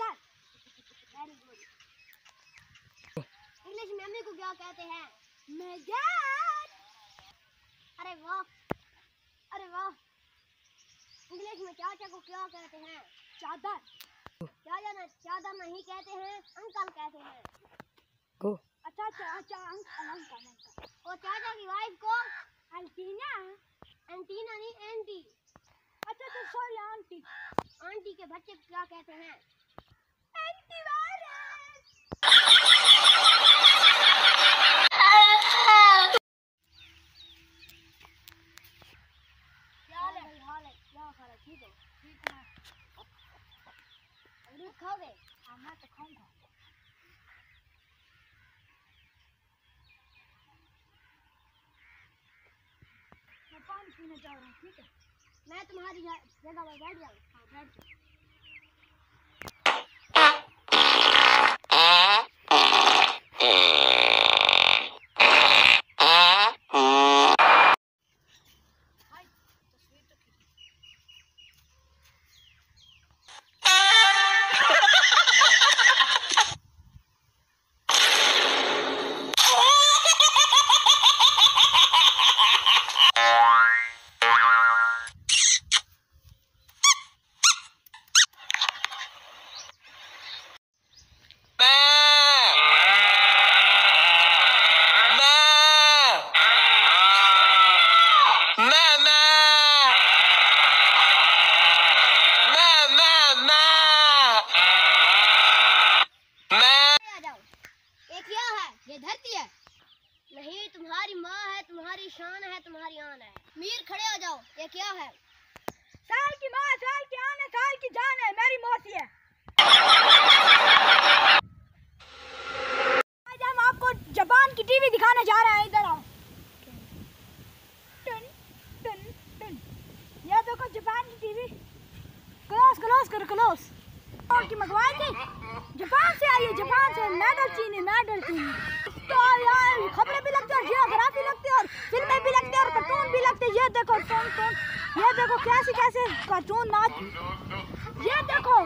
कहते very good English में mummy को क्या कहते हैं? मैडम अरे वाह। अरे वाह। इंग्लिश में चाचा को क्या कहते हैं? चादर। चाचा ना चादर नहीं कहते हैं अंकल कहते हैं। गो अच्छा चाचा अंकल अंकल और चाचा की वाइफ को एंटीना एंटीना नहीं एंटी अच्छा तो सॉरी आंटी आंटी के बच्चे को क्या कहते हैं एंटीवायरस क्या हाल है हाल है क्या हाल है ठीक है ठीक है अमरूद खाओगे हाँ मैं तो खाऊँगा मैं पानी पीने जा रहा हूँ ठीक है मैं तुम्हारी जा- जगह पर बैठ जाऊँ हाँ बैठ जाओ हाय, तस्वीर तो खींची। आ जाओ ये क्या है ये धरती है नहीं तुम्हारी माँ है तुम्हारी शान है तुम्हारी आन है मीर खड़े हो जाओ। ये क्या है? साल की माँ, साल की आन है साल की जान है, मेरी मौसी है आज हम आपको जापान की टीवी दिखाने जा रहे हैं, इधर आओ। टन टन टन। ये देखो जापान की टीवी। क्लोज क्लोज करो, क्लोज। की मंगवाई थी? जापान से आई है जापान से। मेडल चीनी मेडल चीनी तो यार खबरें भी लगती है और जियोग्राफी लगती है और फ़िल्में भी लगती है और कार्टून भी लगते हैं ये देखो टोन टून ये देखो कैसे कैसे कार्टून नाच ये देखो